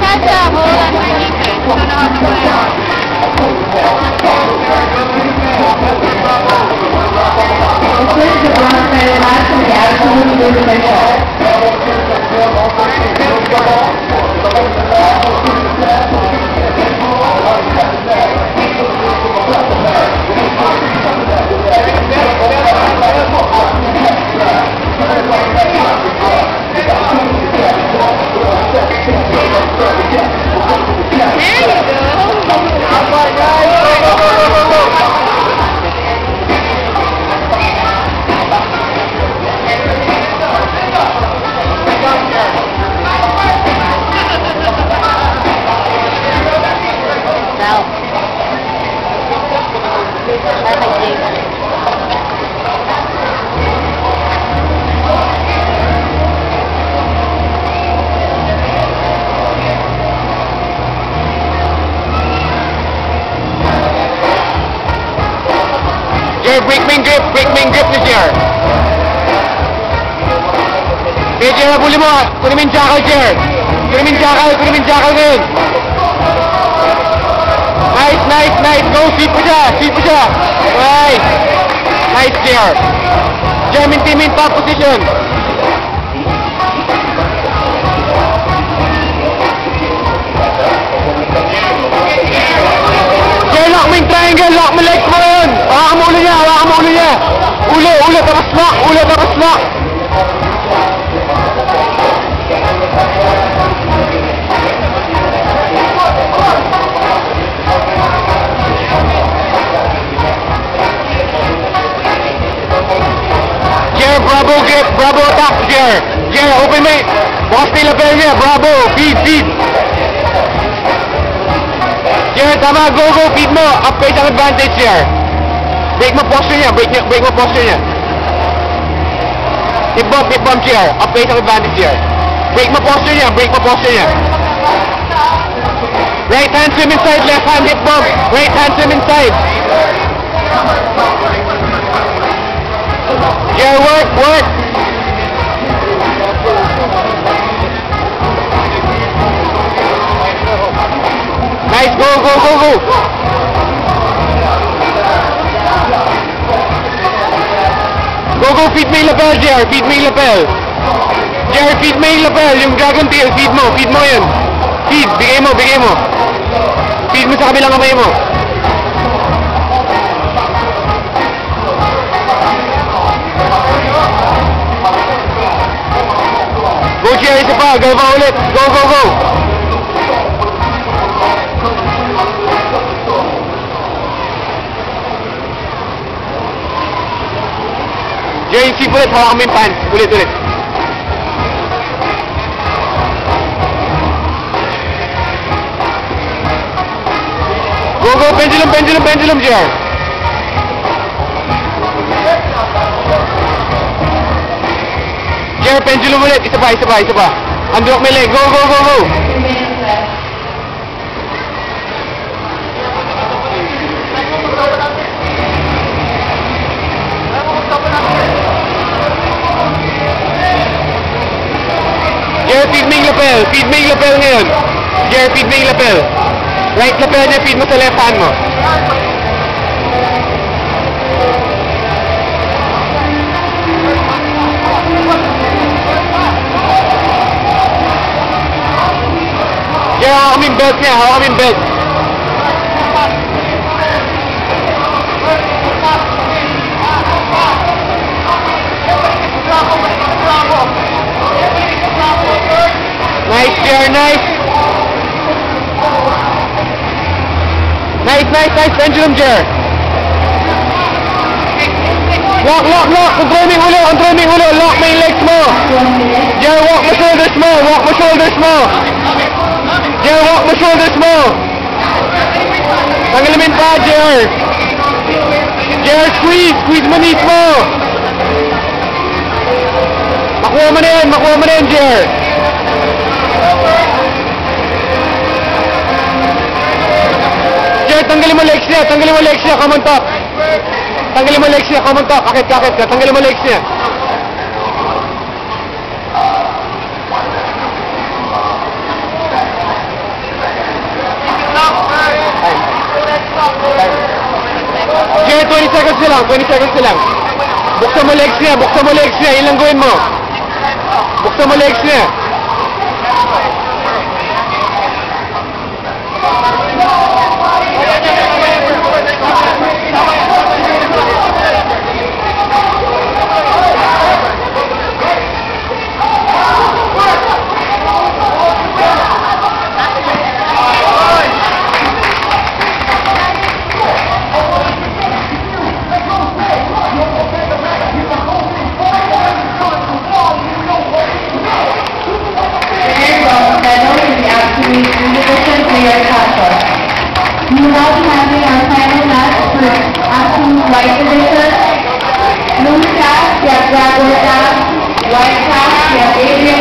看，这红的真厉害，不。Jer, break main grip, break main grip ni Jer. Okay, Jer, habulin mo. Kunin mo yung jackal, Jer. Kunin mo yung jackal, kunin mo yung jackal ngayon. Nice, nice, nice. Go, sweep mo siya, sweep mo siya. Nice. Nice, Jer. Jer, maintain mo top position. Jer, lock mo yung triangle, lock mo legs mo yun. Hawakan mo ulo niya, hawakan mo ulo niya. Ulo, ulo, tapos lock, ulo, tapos lock. Jer, bravo grip, bravo attack, Jer. Jer, open yung... Bukas na yung lapel niya, bravo, feed, feed. Jer, tama, go, go, feed mo. Up kayo sa advantage, Jer. Break mo posture niya, break, niya, break mo posture niya. Hip bump, hip bump, Jer. Up kayo sa advantage, Jer. Break mo posture niya, break mo posture niya. Right hand swim inside, left hand hip bump. Right hand swim inside. Jer, work, work. Go, go, feed yung lapel, JR. Feed yung lapel. JR, feed yung lapel. Yung dragon tail, feed mo. Feed mo yun. Feed. Bigay mo, bigay mo. Feed mo sa kabilang kamay mo. Go, JR, isa pa. Go pa ulit. Go, go, go. Yung keep ulit. Hawakan mo yung pants. Ulit, ulit. Go, go, pendulum, pendulum, pendulum, JR. JR, pendulum ulit. Isa pa, isa pa, isa pa. Unblock my leg. Go, go, go, go. Lapel. Feed mo yung lapel ngayon. JR, feed mo yung lapel. Right lapel niya, feed mo sa left hand mo. JR, hawak mo yung belt niya. Hawak mo belt. Nice, JR, nice. Nice, nice, nice. Pendulum, JR. Lock, lock, lock. Control mo yung ulo, control mo yung ulo. Lock mo yung legs mo. JR, walk mo shoulders mo. Walk mo shoulders mo. JR, walk mo shoulders mo. Tanggalin mo yung paa, JR. JR, squeeze. Squeeze mo knees mo. Makuha mo na yan, makuha mo na yan, JR. JR, tanggalin mo legs niya, tanggalin mo legs niya, come on top. Tanggalin mo legs niya, come on top. Akit, akit ka, tanggalin mo legs niya. JR, 20 seconds na lang, 20 seconds na lang. Buksan mo legs niya, buksan mo legs niya, ilang gawin mo? Buksan mo legs niya. Thank you. now we have the outside class asking white producers, blue staff, their black staff, white staff, their area.